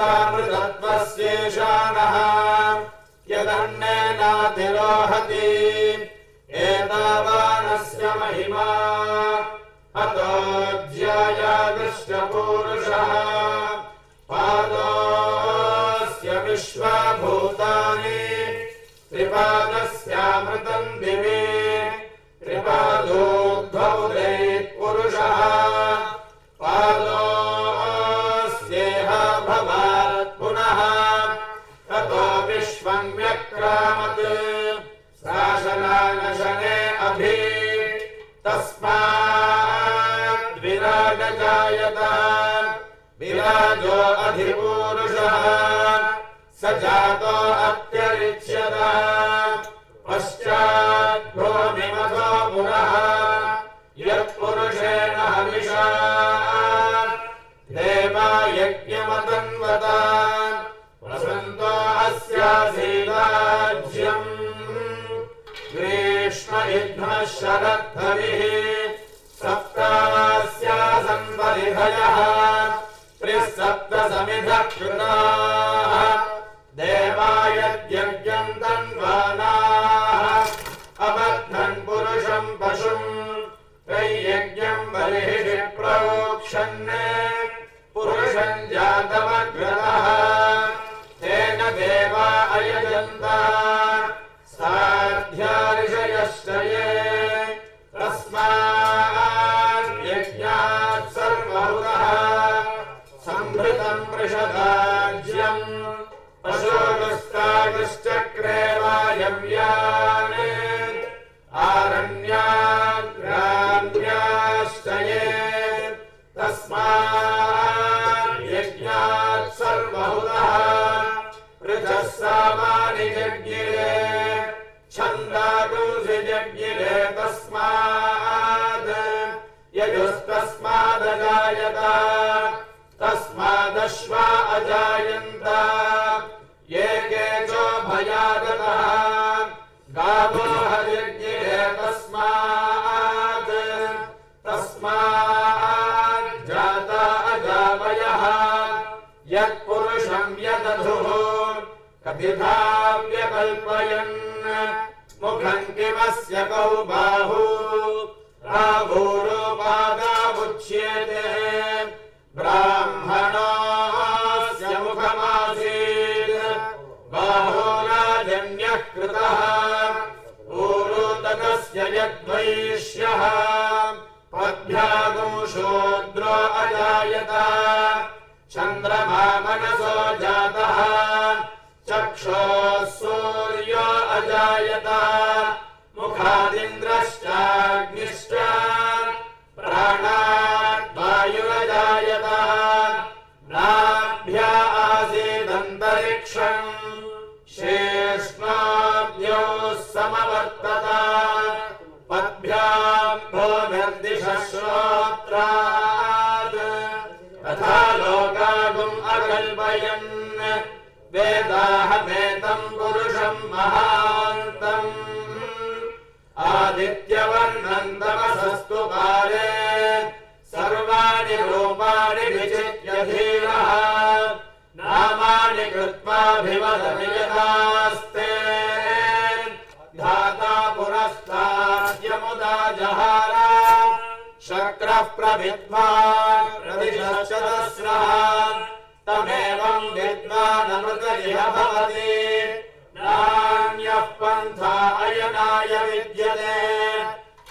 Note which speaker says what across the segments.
Speaker 1: उदामृतत्वस्येषाणः यदन्नेनातिरोहति एतावानस्य महिमा। अतोऽध्यायादृष्टपूरुषः। पादोऽस्य विश्वभूतानि त्रिपादस्यामृतम् शासनानशने अभि तस्माद्विराजजायत विराजो अधिपूरुषः स जातो अत्यरिच्यत पश्चाद्भूमिमथो पुरः यत्पुरुषेण हविषा देवा यज्ञमतन्वता वसन्तो अस्यासीदाज्यम् विघ्नः शरद्धनिः सप्तास्यासम्बरिहयः कृताः देवाय तन्वानाः अबद्धन् पुरुषम् पशुम् त्रैयज्ञम् बलिः प्रवोक्षन् पुरुषम् जातमग्रतः सामानि जज्ञिरे छन्दागुंसि जज्ञिरे तस्मात्। यजुस्तस्मादजायत तस्मादश्वा अजायन्त व्यकल्पयन् मुखम् किमस्य कौ बाहू राभूरोपादामुच्येते ब्राह्मणोऽस्य मुखमासीत् बाहोराजन्यः कृतः। पूर्वोदकस्य यद्वैष्यः। पद्भ्यागोशोद्र अजायत। चन्द्रमा मनसो जातः। चक्षोः सूर्यो अजायत। मुखादिन्द्रश्चाग्निश्च। प्राणात् वायुरजायत नाभ्या आसीदन्तरिक्षम्। शेष्णाभ्योः समवर्तत। पद्भ्याम् भोनिर्दिशश्रोत्रात्। तथा लोकागुम् अकल्पयन् वेदाहमेतम् पुरुषम् महान्तम्। आदित्यवर्णन्दमसस्तु पारे। सर्वाणि रूपाणि विचित्य धीरः नामानि कृत्वाभिवदमियदास्ते धाता पुरस्ताद्यमुदा जहार। शक्रः प्रविद्वान् प्रदिशशतस्रः तमेवम् विद्वानमृत इह भवति नान्यः पन्था अयनाय विद्यते।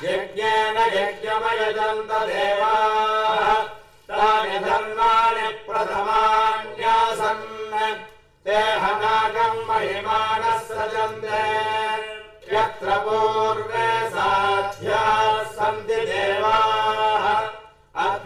Speaker 1: यज्ञेन यज्ञमयजन्त देवाः तानि धर्माणि प्रथमान्यासन्। ते हनाकम् महिमानः सजन्ते यत्र पूर्वे साध्याः सन्ति देवाः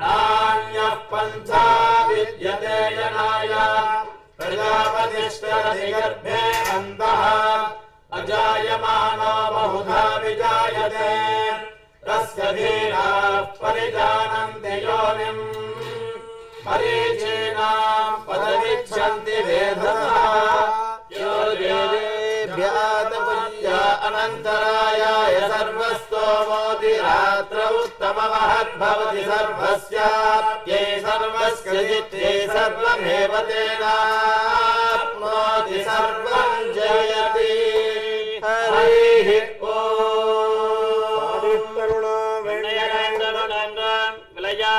Speaker 1: नान्यः पन्था विद्यते जनाय। गर्भे अन्तः अजायमानो बहुधा विजायते। तस्य धीराः परिजानन्ति योनिम्। परीचीनाम् पदमिच्छन्ति वेधसः यो वेदेभ्यातपुल्या अनन्तरायाय सर्वस्तोमोति रात्र उत्तममहद्भवति सर्वस्याप्यै सर्वस्कृजित्यै सर्वमेव तेनाप्नोति सर्वम् जयति। हरिः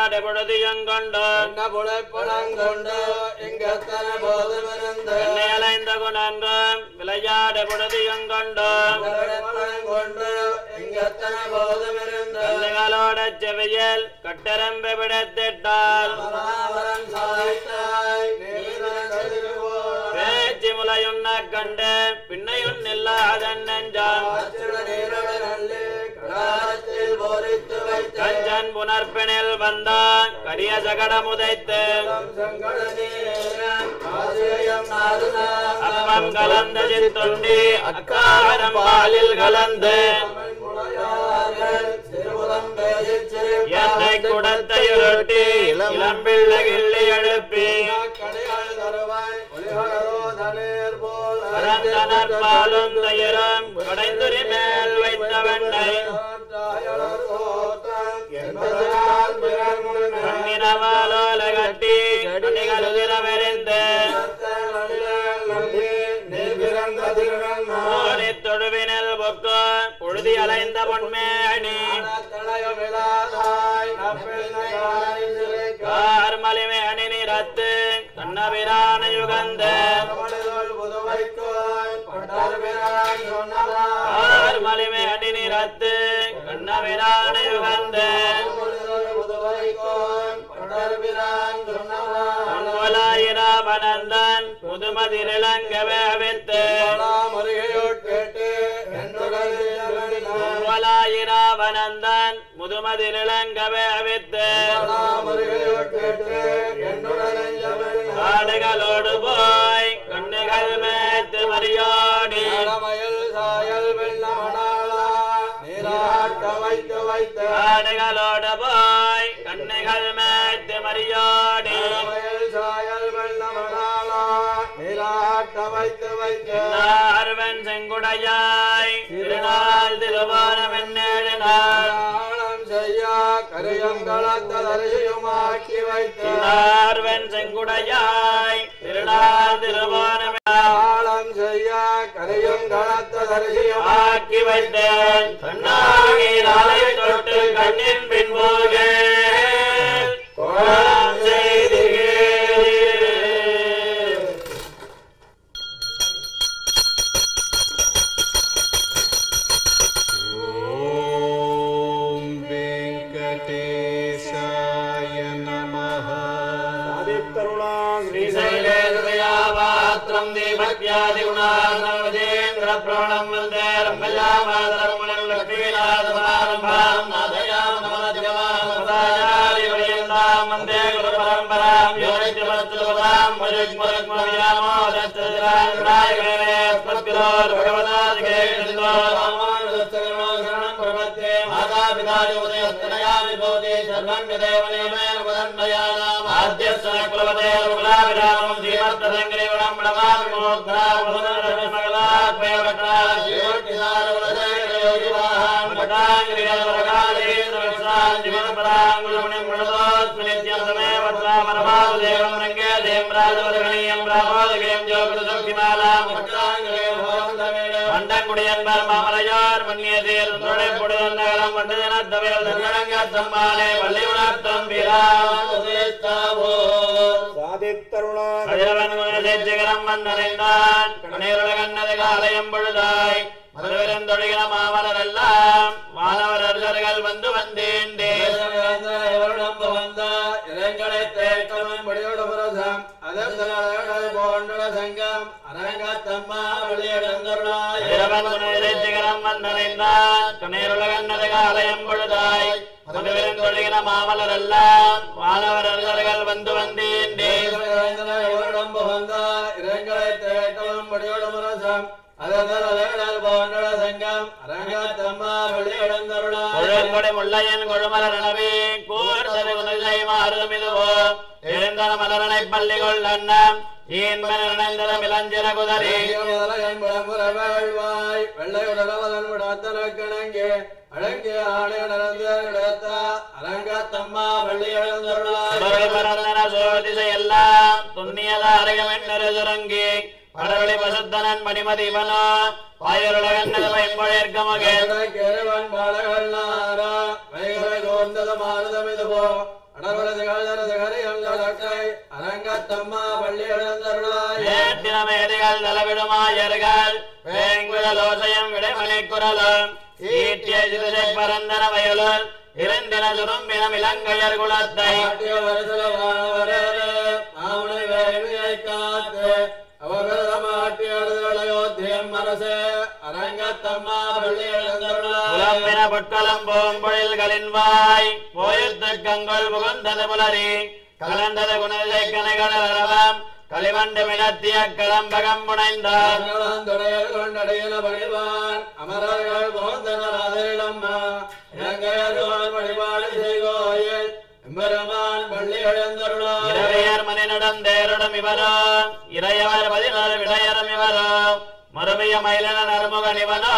Speaker 2: விளையாடு பொழுதியங்கொண்டு
Speaker 3: என்ன புழைப்பணங்கொண்டு எங்கத்தன போதுமிருந்து
Speaker 2: என்னை அலைந்த குணன்றும் விளையாட பொழுதியும் கொண்டும்
Speaker 3: கொண்டு
Speaker 2: கல்லுகளோட செவியல் கட்டரம்பு விடத்திட்டால் பேச்சு முலையுண்ண கண்டு பின்னையும் நில்லாதன் நெஞ்சான் கஞ்சன் புனர்பினில் வந்தான் கரிய சகடம் உதைத்து அப்பம் கலந்த சித்துண்டி அக்காரம் பாலில் கலந்து என்னை குடத்தை உருட்டி இளம்பிள்ளை கிள்ளி எழுப்பி பாலும் தயிரும் கடைந்துரி மேல் வைத்த வெண்ணை கட்டி கண்ணிகளுதிர விரிந்து ஓடி தொழுவினில் பொக்கு புழுதி அலைந்த பொன்மேணி கார்மலிமை அணி நிறத்து கண்ணபிரான யுகந்த கார்மலிமை அணி நிறத்து கண்ணபிரான யுகந்த பொன்வலாயிராபனந்தன் முதுமதிரிளங்கவே அவித்து பொன்வலாயிராபனந்தன் முதுமதிரிளங்கவே அவித்து காடுகளோடு போய் கண்ணுகள் மேத்து மரியாடி
Speaker 3: சாயல் வைத்து வைத்த
Speaker 2: காடுகளோடு போய் கண்ணுகள் மேத்து மரியாடி
Speaker 3: வைத்து வைத்த
Speaker 2: நார்வன் செங்குடையாய். திருநாள் திருவாரம் என்னேழு நாள்
Speaker 3: தானம் செய்யா கரியங்களத்தரியுமாக்கி வைத்த
Speaker 2: நார்வன் செங்குடையாய். திருநாள் திருவாரம்
Speaker 3: தானம் செய்யா கரியங்களத்தரியுமா
Speaker 2: ஆக்கி வைத்தேன். கண்ணாகி நாளை தொட்டு கண்ணின் பின்போக. ரமணம் வந்தேரம் கல்யாண ரமணம் லட்சுமிநாதம் நாதயாம் நமதிவாம் சதாயாரி வயந்தாம் வந்தே குல பரம்பராம் யோனித்து வத்துவதாம் மஜுக்மரக்மவியாமோ தத்ததிராம் ராயகரே ஸ்மத்கிரோர் பகவதாத் கேஷந்தோர் ராமான் தத்தகரோ சரணம் பிரபத்தே மாதா பிதாஜ உதயஸ்தனயாமி போதே சர்வம் விதேவனேமே உதன்மயானாம் ஆத்யஸ்தன குலவதே குலாபிராமம் ஸ்ரீமத் பிரதங்கிரேவனம் பிரமாவிமோத்ரா பாதாளவர்களையும் ராமாதுகளையும் ஜோபித சக்திமாலா மண்டங்குடியன்பார் மாமலையார் மன்னியதேர் மாணவர் அர்ஜர்கள் வந்து வந்தேன் கணேருலகன்னது காலயம் பொழுதாய். மதுவிருந்தொழிகிற மாமலர் எல்லாம் மாணவர் அர்ஜர்கள் வந்து கொழுங்கொடை முள்ளையன் கொழுமலர் எனவே கூர்த்தது குனிசை மாறுதும் மலரனை பள்ளி கொள்ளண்ணம் ஈன்பன பசுத்தனன் மணிமதி இவனோ நலவிடுமாயர்கள் வேங்குழலோசையும் விடைமணி குரலும் ஈட்டிய சிறுதை பரந்தன வயலுள் இருந்தின துரும்பினம் இலங்கையர் குலத்தை
Speaker 3: மனசே, அரங்கத்தம்மா பள்ளி எழுந்தருளாய்.
Speaker 2: புலம்பின பொற்களம் பூம்பொழில்களின் வாய். போயத்து கங்கொள் புகுந்தது புலரி. கலந்தது குணதை கனைகடல் அரவம் களிவண்டு முனைந்தார்
Speaker 3: அங்கலந்துடையர் கொண்டடையின பணிவான், அமரர்கள் போந்தனர் அதிரிலம்மா, இலங்கையர்கள் வழிபாடு செய்கோயில், எம்பெருமான் பள்ளி
Speaker 2: நடந்தேருடம் இவரோ. இறையவர் பதினாறு விடையரும் இவரோ. மறுமைய மயிலன நறுமுகன் இவனோ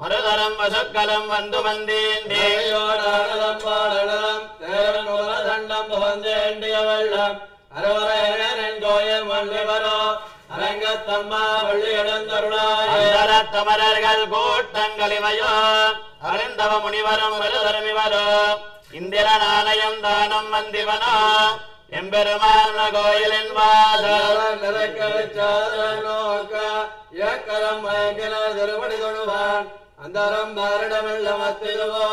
Speaker 2: மறுதரம் வசுக்களும் வந்து வந்தீண்டி
Speaker 3: தேவியோடாடலம் பாடலம், தண்டம் புகழ்ந்தேண்டிய வெள்ளம், அருவரையன் கோயில் மல்லிவரோ, அரங்கத்தம்மா வள்ளி எழுந்தருளாய்.
Speaker 2: தமரர்கள் கூட்டங்கள் இவையோ அருந்தவ முனிவரும் மறுதரும் இவரோ. இந்திரன் ஆலயம் தானம் வந்திவனோ எம்பெருமான கோயிலின் வாசல்.
Speaker 3: வச்சாத நோக்க, இயக்கரம் மயங்கின திருவடி தொழுவான், அந்தரம் பாரிடமெல்ல மத்திலுவோ,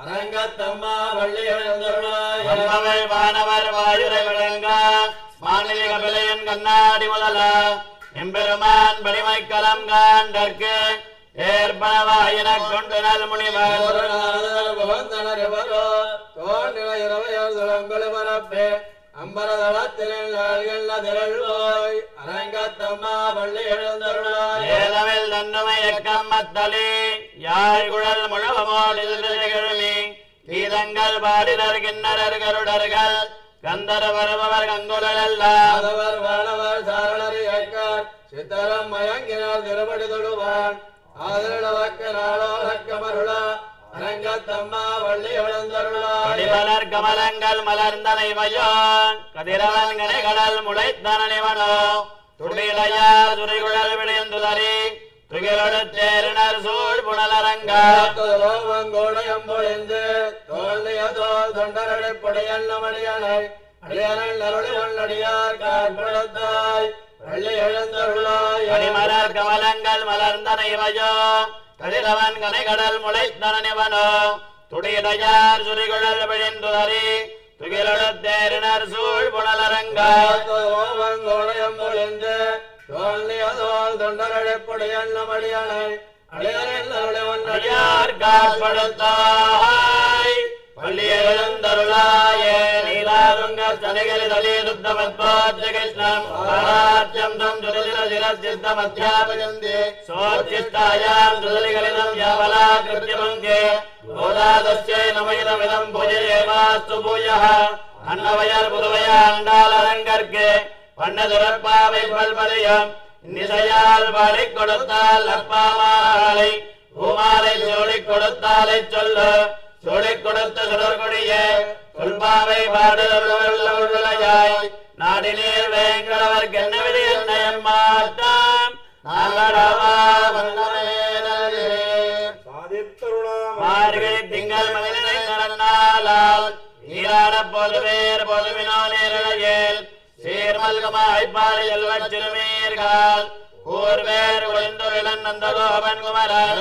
Speaker 3: அரங்கத்தம்மா வள்ளி எழுந்தருளாய்.
Speaker 2: வந்தவள் வானவர் வாயுரை விளங்க மாநில கபிலையன் கண்ணாடி முதல. எம்பெருமான் படிமைக்கலம் காண்டற்கு ஏற்பனவாயினக் கொண்டு நல் முனிவர்.
Speaker 3: தோன்றின இரவையர் துளங்கொளி பரப்பே, அம்பரதளத்தினில்
Speaker 2: கருடர்கள். கந்தர வருபவர் கங்குலெல்லாம்
Speaker 3: ஆதவர் வானவர் சாரணர் இயக்கார், சித்தரம் மயங்கினார் திருப்படி தொழுவான். ஆதரவக்க நாளோரக்கமருளா அரங்கத்தம்மா வள்ளி எழுந்தருளாய்
Speaker 2: அடிமலர் கமலங்கள் மலர்ந்தனைவையோ கதிரவன் கனைகடல் முளைத்தனவனோ துடிலையார்
Speaker 3: தோல் தொண்டரடைப்படையல் மணியனை
Speaker 2: அடியார் காற்படுத்தாய். பள்ளியெழுந்தருளாய நீலாதுங்க சனகரி தலி துத்தமத்வாத்ய துதலிகளிதம் யாவலா கிருத்தியமங்கே கோதாதஸ்யை பூயः அன்னவயர் அண்டாலரங்கற்கு பண்ணதுரப்பாவை பல்பதையம் நிசையால் பாடி கொடுத்தால் அப்பாமாலை பூமாலை சோழிக் கொடுத்தாலை சொல்லு. சோழிக் கொடுத்த சுடர்கொடிய சொல்பாவை பாடுதலாய் நாடினீர் வேங்கடவர் கென்னவிதி என்னையம் மாட்டாம் நாங்கடவா மார்கழி திங்கள் மகிழனை நடந்தாலால் நீராட பொதுவேர் பொதுவினோ நேரழையேல் சீர்மல்கமாய் பாடி செல்வச் சிறுமீர்கள் கூர்வேர் ஒளிந்துரிளன் நந்தகோபன் குமரன்.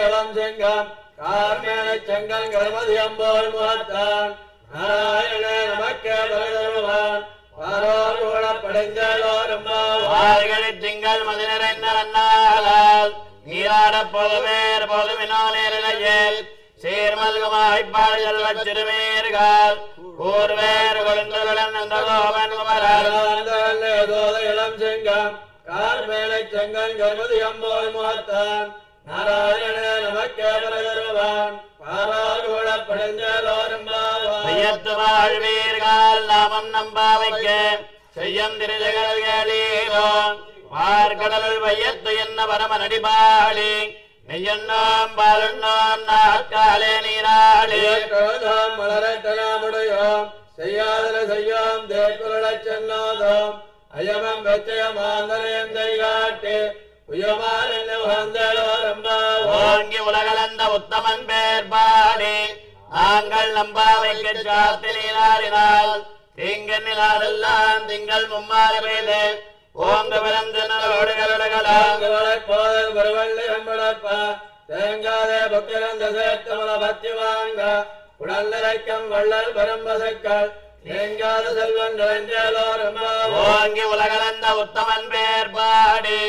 Speaker 3: இளம் செங்கம். கார்மேனை செங்கல் கருமதியம் போல் முகத்தான் நாராயணே நமக்கே
Speaker 2: மார்கழி திங்கள் மதி நிறைந்த நன்னாளால் நீராட பொதுவேர் பொதுவினோ நேரழையேல் சீர்மல்கமாய் பாடி செல்வச் சிறுமீர்கள் கூர்வேர் ஒளிந்துரிளன் நந்தகோபன்
Speaker 3: இளம் செங்கம் கார்மேனை செங்கல் கருமதியம் போல் முகத்தான் நாராயணே நமக்கே பரதருவான் கூட
Speaker 2: ஐயத்து வாழ்வீர்கள் நாமம் நம்பாவைக்க செய்யம் திருஜகள் கேளீரோ வையத்து என்ன பரம நடிபாளி நெய்யண்ணாம் பாலுண்ணாம் நாட்காலே நீராளி
Speaker 3: கழுதாம் மலரட்டனாமுடையோம் செய்யாதன செய்யோம் தேக்குரளச் செல்லாதோம் அயமம் வெச்சயமாந்தரையந்தை காட்டி உயமான் என்ன உகந்தளோரம்பாவோ
Speaker 2: ஓங்கி உலகளந்த உத்தமன் பேர் பாடி நாங்கள் நம்பாவைக்கு சாத்தி நீராடினால் தீங்கன் நிலாடெல்லாம் திங்கள் மும்மாறு பெய்து. ஓங்கபரம் ஜன்னலோடு கருடகலாம்
Speaker 3: அங்குவளைப் போதல் வருவள்ளி வெம்படப்ப தேங்காதே புக்கிரந்த சேர்த்தமல பத்தி வாங்க உடல் நிறைக்கம் வள்ளல் பரம்பசக்கள் தேங்காத செல்வன் நிறைந்தேலோரும்
Speaker 2: ஓங்கி உலகளந்த உத்தமன் பேர் பாடி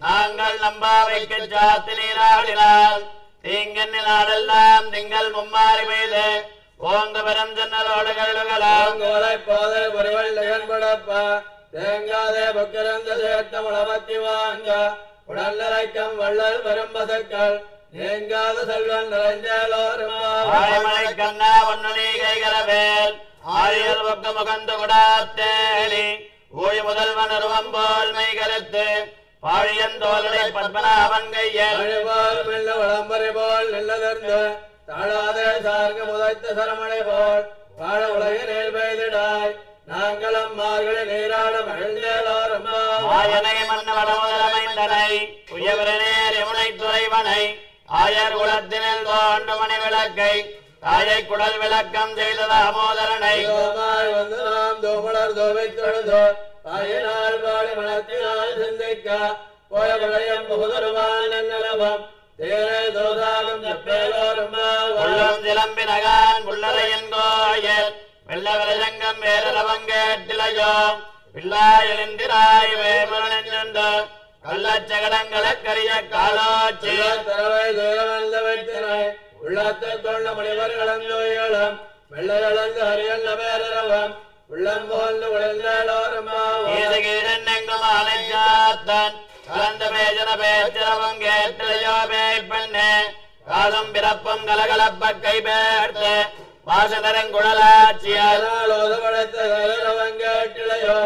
Speaker 2: நாங்கள் நம்பாவைக்கு சாத்தி நீராடினால் தீங்கன்னி நாடெல்லாம் திங்கள் மும்மாறி பெய்து ஓங்க பெரும் ஜன்னலோடு கருடுகலாம்
Speaker 3: அங்குவளைப் போதல் வருவள்ளி தேங்காதே புக்கிரந்த சேர்த்தமல பத்தி வாங்க. உடல் நிறைக்கம் வள்ளல் பரம்பசக்கள் தேங்காத செல்வன் நிறைந்தேலோரும்
Speaker 2: ஆயமலை கண்ணா ஒன்னொலி கைகரவேல் ஆரியல் பக்க முகந்து விடாத்தேடி ஊழி முதல்வன் அருவம் போல் மெய் கருத்து பாழியந்தோலனை பத்மநாபன் கையல்.
Speaker 3: அழிவால் மெல்ல வளம்பரை போல் நில்லதர்ந்து தாழாதே சார்க முதைத்த சரமணை போல் வாழ உலகினில் பெய்திடாய். நாங்களும் மார்கழி நீராட மகிழ்ந்தேலோரும்?
Speaker 2: ஆயனை மன்னவடமுதலமைந்தனை உயவரனேர் யமுனை துறைவனை ஆயர் குலத்தினில் தோன்று மணி விளக்கை தாயை குடல் விளக்கம் செய்த தாமோதரனை
Speaker 3: தோமாய் வந்து நாம் தோமலர் தோவை தொழுதோ தாயினால் பாடி மனத்தினால் சிந்திக்க போய விளையம் புகுதருவான் நன்னலவம் தேரே தோதாகம் செப்பேலோரும்?
Speaker 2: உள்ளம் சிலம்பினகான் புள்ளரையன் கோயில் வெள்ள விரசங்கம் வேரலவங்கேட்டிலையோ பிள்ளாயிலிந்திராய் வேமரணின்று கள்ளச்சகடங்களக்கரிய காலோச்சி
Speaker 3: தரவை தூரமல்ல வைத்தினை உள்ளத்தை கொண்ட முனிவர்களந்தோயிலும் வெள்ளையளந்து ஹரியல்ல பேரரவம். உள்ளம் உழைந்தோரும்
Speaker 2: ஈசகீரன்னெங்கும் ஆனைச்சாத்தன் கலந்த பேஜன பேச்சிரவம் கேட்டிலையோ பேய் பெண்ணே காலம் பிறப்பும் கலகலப்ப கை
Speaker 3: கலரவங்கேட்டிலையோ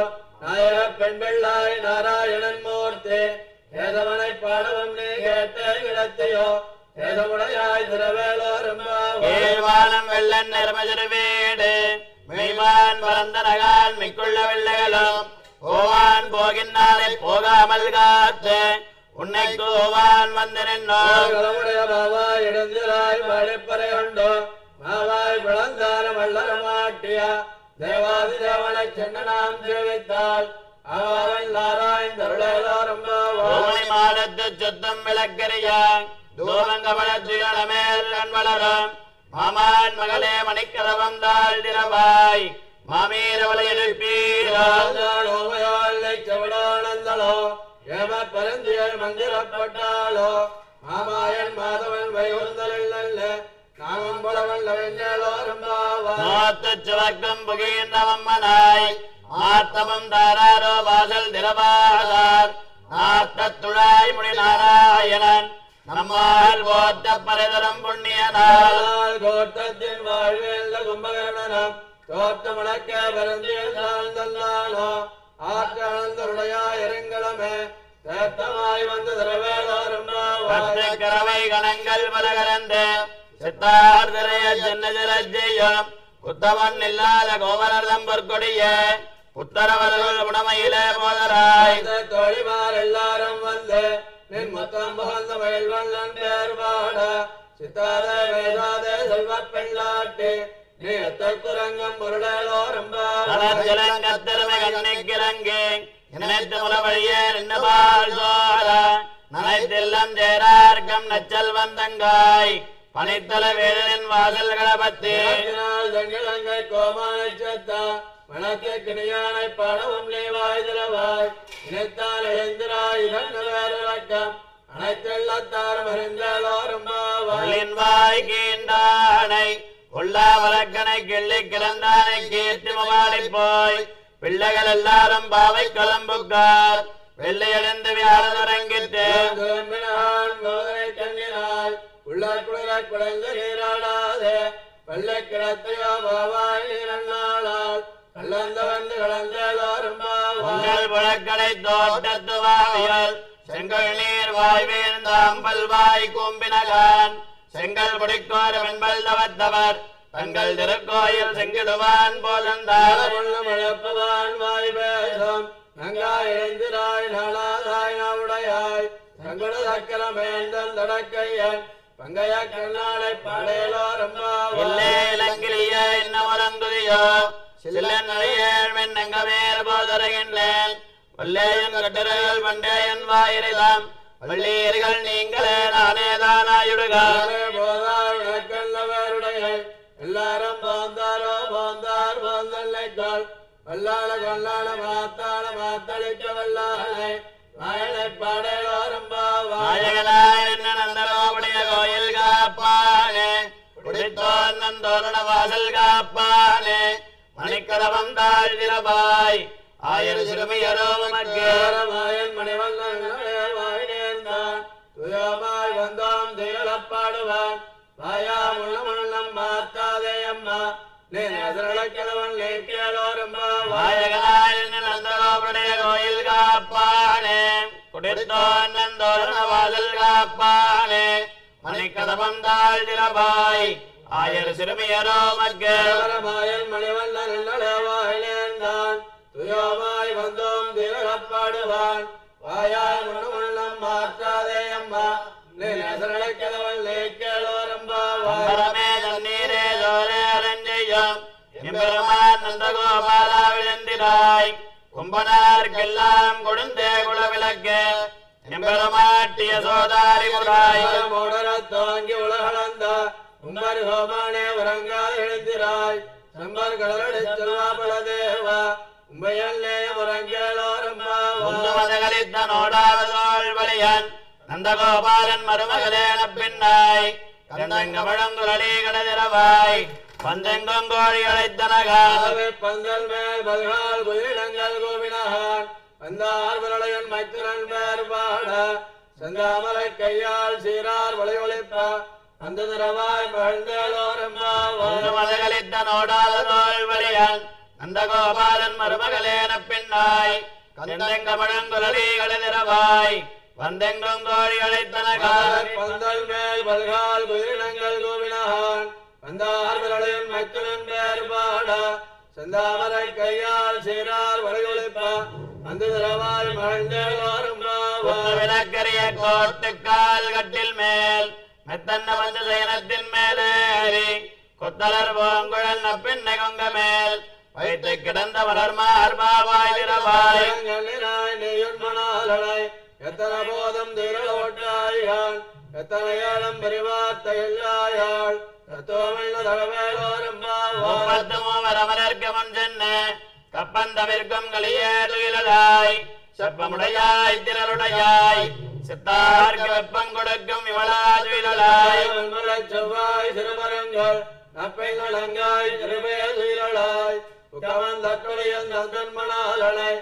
Speaker 3: நாயக பெண் பிள்ளாய் நாராயணன் மூர்த்தி ஏதவனை பாடவம் நீ கேட்ட இடத்தையோ ஏதமுடையாய் திரவேலோரும்
Speaker 2: ஏழ்வானம் வெள்ளன் நிறமஜரு வீடு மெய்வான் வளர்ந்த நகான் மிக்குள்ள வெள்ளைகளும் ஓவான் போகின்னாலே போகாமல் காத்து உன்னை கோவான் வந்து நின்னோம்.
Speaker 3: களமுடைய மாவாய் இடந்திராய் மழைப்பறை கொண்டோ மாவாய் விளந்தார வள்ளர மாட்டிய தேவாதி தேவனை சென்ன நாம்
Speaker 2: ஓமணி மாடத்து சுத்தம் விளக்கரியாய் தூரங்கபலத்துயரமேல் கண் வளரும் மாமான் மகளே மணிக்கதவம் தாழ் திரவாய் மாமீரவளை எழுப்பீரோ.
Speaker 3: செவடானந்தளோ ஏம பரந்தியல் மந்திரப்பட்டாளோ மாமாயன் மாதவன் வைகுந்தல் நல்ல நாமம் புலவன் வெண்ணேலோரும்
Speaker 2: நோத்து சுவர்க்கம் புகின்றவம்மனாய் ஆத்தமம் தாராரோ வாசல் திரவாதார் ஆத்தத்துழாய் முடி நாராயணன் நம்மால் போத்த பரதரம் புண்ணியனால்.
Speaker 3: கோட்டத்தின் வாழ்வில் கும்பகரணம் தோட்ட முழக்க பரந்தியல் சார்ந்தல்லானோ ஆற்றந்தருடையா இறங்களமே தேட்டமாய் வந்து திரவேலோரும்
Speaker 2: கரவை கணங்கள் பலகரந்து சித்தார் திரைய ஜெயம் புத்தவன் இல்லாத கோவலர்தம் பொற்கொடிய புத்தரவர்கள் உடமையிலே போதராய்.
Speaker 3: தோழிமார் எல்லாரும் வந்து நின் முத்தம் புகழ்ந்த மயில்வண்ணன் பேர் பாட சித்தாத வேதாத செல்வ பெண்ணாட்டி நீ எத்தற்குரங்கம் பொருளேலோரும்
Speaker 2: தளத்திலங்கத்திறமை கண்ணிக்கிறங்கே நினைத்து முல வழியே நின்னபால் சோழ நனைத்தெல்லாம் சேரார்க்கம் நச்சல் வந்தங்காய் பனித்தல வேடனின் வாசல் கடபத்து
Speaker 3: தங்கிழங்கை கோமானை சத்தா வணக்க கிணியானை பாடவும் நீ வாய் திறவாய். இணைத்தால் எழுந்திராய் இதன் வேறக்கம் அனைத்தெல்லாத்தாரும் அறிந்தோரும்
Speaker 2: உள்ளின் வாய் கீண்டானை உள்ளா வழக்கனை கிள்ளி கிடந்தானை கீர்த்தி மவாடி போய். பிள்ளைகள் எல்லாரும் பாவை கிளம்புக்கார் வெள்ளையடைந்து வியாழன்
Speaker 3: குளிர குழந்த நீராடாதே வெள்ளை கிடத்தையோ பாவாய் நீரண்ணாளால் கல்லந்த வந்து
Speaker 2: உங்கள் புழக்கடை தோட்டத்து வாவியல் செங்கல் நீர் வாய்வேந்த அம்பல் வாய் கூம்பினகான். செங்கல் புடிக்கோர் வெண்பல் தவத்தவர் தங்கள் திருக்கோயில் செங்கிடுவான்
Speaker 3: மழப்பவான் வாய் பேசும் நங்காய் எழுந்திராய் நாளாதாய் நாவுடையாய். தங்குட சக்கரமேந்தன் தடக்கையன் பங்கைய கண்ணாடை பாடேலோரும்
Speaker 2: இல்லே இலங்கிலிய இன்னமரங்குதியோ சில்லன் நடையேழ் மென்னங்க மேல் போதருகின்றேன் பல்லேயன் கட்டர்கள் பண்டேயன் வாயிரிதாம் பள்ளீர்கள் நீங்களே நானே தானாயுடுகா.
Speaker 3: எல்லாரும் பாந்தாரோ பாந்தார் பாந்தல்லைக்கால் வல்லாள கொல்லாள மாத்தாள மாத்தளிக்க வல்லாளை. வாயலை பாடலோரம் பாவாய்
Speaker 2: குடித்தோன் நந்தோரண வாசல் காப்பானே மணிக்கதவம் தாழ்திரபாய் ஆயிரம் சிறுமியரோ உமக்கு
Speaker 3: மாயன் மணிவண்ணன் வாய் நேர்ந்தான் துயமாய் வந்தோம் திரளப்பாடுவான் வாயாமுள்ள முள்ளம் மாத்தாதே அம்மா.
Speaker 2: கோயில் காப்பானே குடித்தோன் நந்தோரண வாசல் காப்பானே மணிக்கதவம் தாழ்திரபாய் ஆயிரம் சிறுமியரோ உமக்கு
Speaker 3: மாயன் மணிவண்ணன் வாய் நேர்ந்தான் துயமாய் வந்தோம் திரளப்பாடுவான் வாயாய் முள்ள முள்ளம் மாற்றாதே அம்மா. நீ நசரளக்கிழவன் லேக்கியலோரம் பாவாய்
Speaker 2: அம்பரமே தண்ணீரே ஜோரே அரஞ்செய்யும். எம்பெருமான் நந்தகோபாலா விழுந்திராய் கும்பனார்க்கெல்லாம் கொடுந்தே குலவிளக்கு. எம்பெருமாட்டிய சோதாரி
Speaker 3: மோடரத் தாங்கி உலகளந்த. உம்பர் ஹோமானே உறங்காத எழுந்திராய். சம்பர் கடலடி செல்வாபல தேவா. உம்பையல்லே உறங்கேலோரம்மா
Speaker 2: ஒன்று மதகளித்த நோடாவதோள் வலியன் நந்தகோபாலன் மருமகளேன பின்னாய் கந்தங்கமழங்குரளி கடதிரவாய் பந்தெங்கோழி அழைத்தனகா
Speaker 3: பந்தல் மேல் பல்கால் குயிலங்கள் கோவினகான் வந்தார் விரலையன் மைத்திரன் பேர் பாட செந்தாமரை கையால் சீரார் வளை
Speaker 2: மதகளித்த நோடாததோள் வலியன் நந்தகோபாலன் மருமகளேன பின்னாய் கந்தெங்கமழங்குரளி கடதிரவாய் வந்தெங்கோழி அழைத்தனகா
Speaker 3: பந்தல் மேல் பல்கால் குயிலினங்கள் கோவினகான் வந்தார் விரலையன் மைத்திரன் பேர் பாட செந்தாமரை கையால் சீரார் வளை ஒளிப்ப அந்த
Speaker 2: விளக்கரிய கோட்டுக்கால் கட்டில் மேல் மெத்தன்ன வந்து சயனத்தின் மேலேறி கொத்தலர் பூங்குழல் நப்பின்னை கொங்க மேல். வைத்து கிடந்த வளர் மார்பாவாய் திரவாய்
Speaker 3: பயங்கலினாய் நெய்யுண்மணாலனை எத்தனை போதும் திரளோட்டாயாள் எத்தனை ஏழம் பெரிவார்த்த எல்லாயாள் தத்துவமில்ல தகவேலோரும்
Speaker 2: கப்பந்தமிர்க்கும் களியே துயிலாய் செப்பமுடையாய் திரளுடையாய் சித்தார்க்கு வெப்பம் கொடுக்கும் இவளா துயிலாய்
Speaker 3: செவ்வாய் சிறுமரங்கள் நப்பைங்களங்காய் திருவேதுயிலாய் உக்கவன் தட்டுடையன் தந்தன்மணாலனை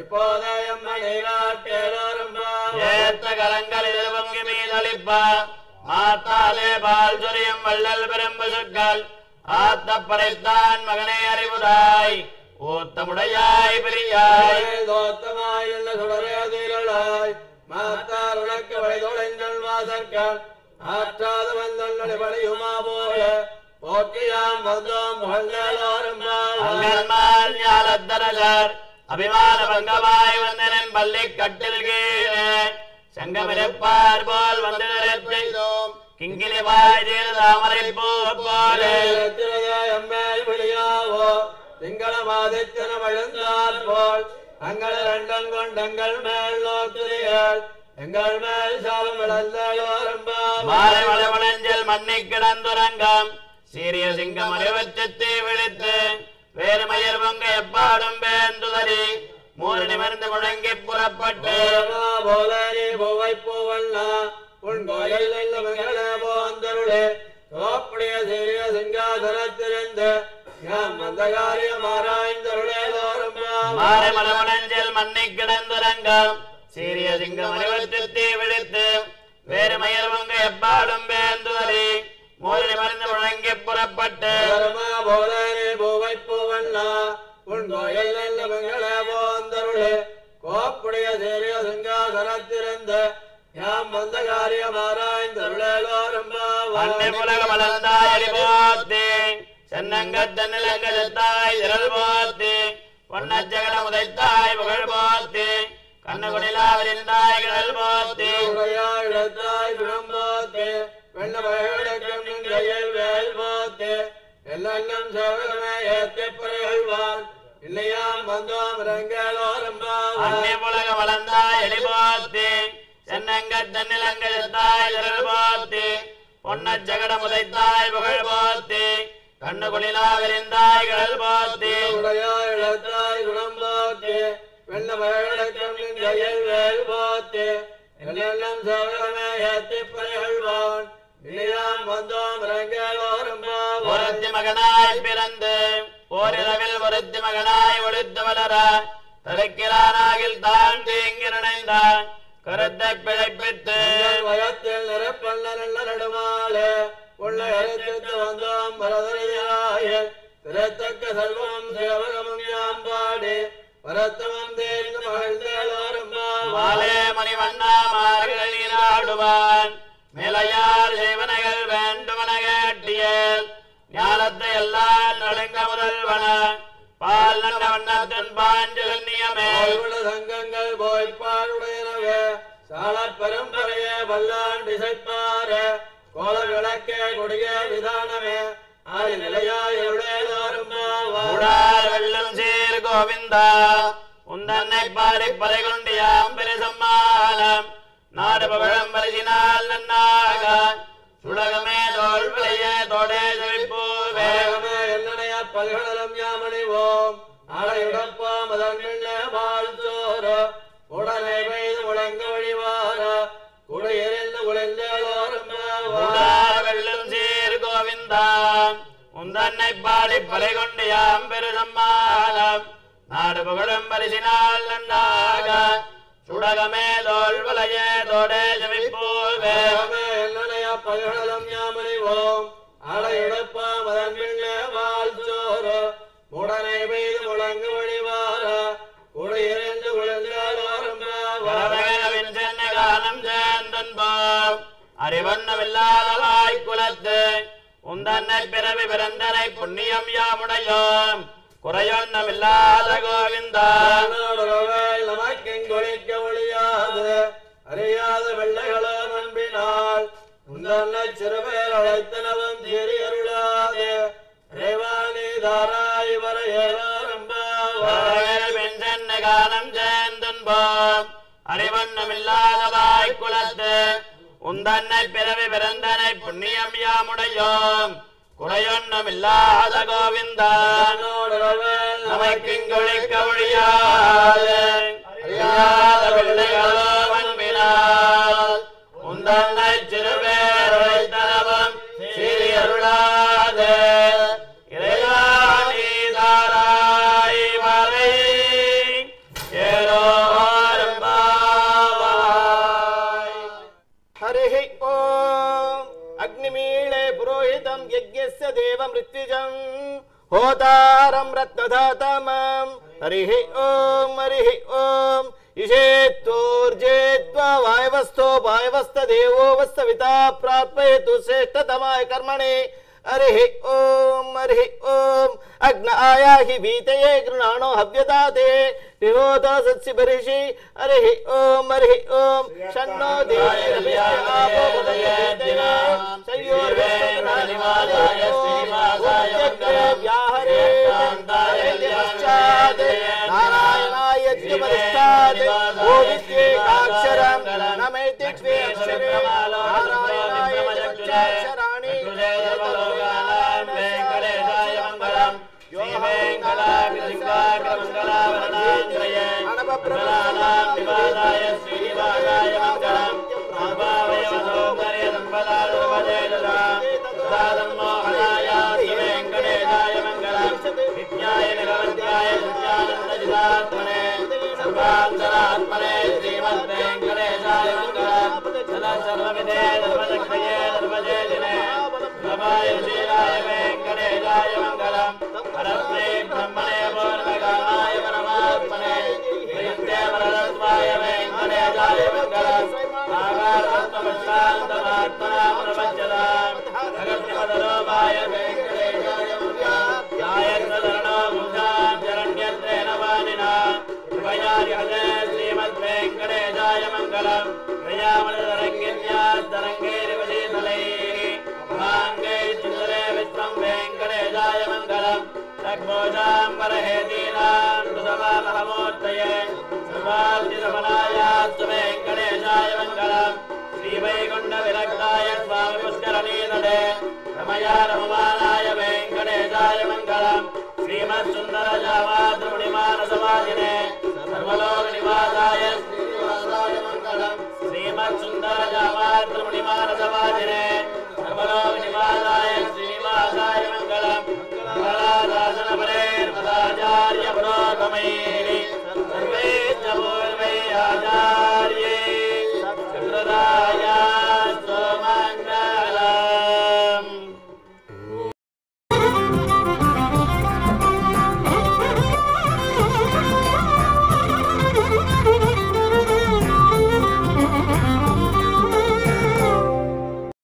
Speaker 3: இப்போதே எம்மணீராட்டேலோரும்
Speaker 2: ஏத்த கரங்கள் பொங்கி மீதளிப்பா மாத்தாலே பால் சொரியும் வள்ளல் பெரும்பு சொற்கள். ஆத்த படைத்தான் மகனே அறிவுதாய். ஊத்தமுடையாய் பிரியாய்.
Speaker 3: தோத்தமாய் என்ன சுடரேதிலாய் மாத்தார் உனக்கு வழிதொலைங்கள் வாசற்கள் ஆற்றாத வந்தொன்னடி பணியுமா போல போக்கியாம் வந்தோம் புகழ்ந்தேலோரும்
Speaker 2: அங்கன்மால் ஞாலத்தரசர் அபிமான பங்கமாய் வந்தனன் பள்ளி கட்டில் கீழே. சங்கமிருப்பார் போல் வந்து செய்தோம். கிங்கிலி வாய் தாமரை போலே.
Speaker 3: எம்மேல் விழியாவோ. திங்கள மாதித்தன வழுந்தார் போல் அங்கள் ரெண்டம் கொண்டங்கள் மேல் நோக்குறீர்கள் எங்கள் மேல் சாபம் விளந்தோரும்
Speaker 2: மாலை மலமணஞ்சல் மண்ணி கிடந்துறங்கம். சீரிய சிங்கம் அறிவச்சத்தை விழித்து வேறு மயர் பொங்க எப்பாடும் பேந்துதறி மூறு நிமிர்ந்து முழங்கி புறப்பட்டு
Speaker 3: போலனி பூவை பூவல்லா உன் கோயில் போந்தருளே. யாம் அந்த காரியம் ஆராய்ந்தருளே தோறும்
Speaker 2: மாலை மலமணஞ்சல் மண்ணி கிடந்துறங்கம் சீரிய சிங்கம் அறிவச்சத்தை விழித்து வேறு மயர் பொங்க எப்பாடும் பேந்துதறி மூறு நிமிர்ந்து முழங்கி புறப்பட்டு
Speaker 3: பூவை பூவல்லா உன் கோயில் நல்ல போந்தருளே கோப்புடைய சீரிய சிங்காசனத்திலிருந்து யாம் வந்த காரியம் ஆராய்ந்தருளே தோறும்
Speaker 2: அன்னை புலக மலர்ந்தாய் போத்தி சென்னங்கத்த நிலங்க செத்தாய் திரள் போத்தி பொன்னச்சகட உதைத்தாய் புகழ் போத்தி கண்ணு குடிலாவிருந்தாய் கடல் போத்தி
Speaker 3: உடையாயிடத்தாய் குணம்போத்தே வெண்ண பயகடக்கம் நின் கையில் வேல் போத்தே எல்லாம் சேவகமே ஏத்தி புரைகள்வான் இன்னையாம் வந்தோம் ரங்களோரம்
Speaker 2: அன்னி புலக வளர்ந்தாய் எளிபோத்தி சென்னங்கத்த நிலங்கெழுத்தாய் திரள் போத்தி பொன்னச் சகட முதைத்தாய் புகழ் போத்தி கண்ணு குளிலா விரிந்தாய் கடல் போத்தி
Speaker 3: உடையாய் இழத்தாய் குணம் போத்து வெண்ண மழக்கம் கையில் வேல் போத்து எண்ணெண்ணம் சோழமே ஏத்தி பறைகள்வான் இன்னையாம் வந்தோம் ரங்களோரம்
Speaker 2: ஒருத்தி மகனாய் பிறந்து ஓரிரவில் ஒருத்தி மகனாய் ஒளித்து வளர தருக்கிறானாகில் தான் தீங்கி நினைந்தான். கருத்தை பிழைப்பித்து
Speaker 3: வயத்தில் நிறப்பண்ண நல்ல நடுமாலே. உள்ள அறுத்து வந்தோம் பரதரையாய திறத்தக்க செல்வம் சேவகமும் யாம்பாடி பரத்தமம் தேர்ந்து மகிழ்ந்தோரும்
Speaker 2: மாலே மணிவண்ணா மார்கள் நீராடுவான். மேலையார் செய்வனைகள் வேண்டுமன கேட்டியல் ஞானத்தை எல்லாம் நடுங்க முதல்வன. பால் நல்ல வண்ணத்தின் பாஞ்சல் நியமே.
Speaker 3: சங்கங்கள் போய்ப்பாடுடையனவே சால பரம்பரையே திசைப்பார கோல விளக்கே கொடிய விதானமே ஆதி நிலையாய்
Speaker 2: வெள்ளம் சீர் கோவிந்தா உந்தன்னை பாரி பறை கொண்டியாம் பெருசம்மானம் நாடு பகழம் பரிசினால் நன்னாக சுடகமே தோல் விளைய தோடே செழிப்பூவே.
Speaker 3: வேகமே என்னனைய பல்கடலம் யாமணிவோம் அடையுடப்பாம் அதன் வாழ்த்தோர உடனே
Speaker 2: உந்தன்னை பாடி பறை கொண்டியாம் பெருசம்மானம் நாடு புகழும் பரிசினால் நன்னாக சுடகமே தோல் தோடே
Speaker 3: என்னனைய பல்கடலம் யாமணிவோம் அடையுடப்பாம் அதன் பின்னே வாழ்த்தோர உடனே பெய்து முழங்க வழிவார. குடையெறிந்து உழைந்தோரும்
Speaker 2: வரதகவின் சென்னை காலம் சேர்ந்தன்போம். அறிவண்ணமில்லாதவாய் குலத்து உந்தன்னை பிறவி பிறந்தனை புண்ணியம் யாமுடையோம். குறையொன்னமில்லாத கோவிந்தா.
Speaker 3: நமக்கெங்கொழிக்க ஒழியாது. அறியாத வெள்ளைகளோ நம்பினால். உந்தன்னை சிறுபேர் அழைத்தனவும் தேறி அருளாது ரேவாணி தாராய் வர
Speaker 2: வரதகவின் சென்னை காலம் சேர்ந்தன்போம். அறிவண்ணமில்லாதவாய் குலத்து. உந்தன்னை பிறவி பிறந்தனை புண்ணியம் யாமுடையோம் குறையொன்னமில்லாத கோவிந்தா. நமக்கிங்கொழிக்க ஒழியாது அறியாத பிள்ளைகளோ அன்பினால் உந்தன்னை சிறுபேரை தரவம் சிறியருளாது.
Speaker 1: देवमृत्युजम् होतारं रत्नधातमम् हरिः ॐ हरिः ॐ इषेत्तोर्जेत्वा वायवस्थो, वायवस्थदेवो वस्तविता प्राप्येतु श्रेष्ठतमाय कर्मणे। हरिः ॐ हरिः ॐ अग्न आयाहि भीतये गृणाणो हव्यदाते। विभोतो सत्सि बर्हिषि हरिः ॐ हरिः ॐ शन्नो नारायणाय द्विपदस्तात् गोविद्येकाक्षरम् नमेति द्वे अक्षरे नारायणाय पञ्चाक्षराणि
Speaker 2: सर्वाक्षरात्मने श्रीमद्वेङ्कटेशाय सदा सर्वविधे सर्वदक्षये सर्वजे दिने रमाय शीलाय वेङ्कटेशाय मङ्गलम् परस्मै ब्रह्मणे पूर्णकामाय परमात्मने श्रीस्ते ஆச்சாரியார்யவதே ஸ்ரீமத் வெங்கடேசாய மங்களம். கிரியாமலதரங்கிரியாதரங்கேரிவதீதலை அபாங்கே சிந்தலே விஸ்வம் வெங்கடேசாய மங்களம். சக்மோஜாம் பரஹேதீனாம் சுதவாலமூர்த்தயே சர்வார்த்திதபலாயாஸ்து வெங்கடேசாய மங்களம். ஸ்ரீவைகுண்ட விரக்தாய சுவாமி புஷ்கரணீதடே ரமயா ரமமானாய வெங்கடேசாய மங்களம் श्रीमत्सुन्दरजावाद्रुमणिमानसमाधिने சர்வலோக நிவாசாய மங்களம் ஸ்ரீமத் சுந்தரஜாமாத்ரமணிமானசவாஜனே சர்வலோக நிவாசாய ஸ்ரீனிவாசாய மங்களம். மங்களாதாசனபரே மதாச்சாரிய புரோகமே சர்வே ஆச்சாரியே சத்ருதாய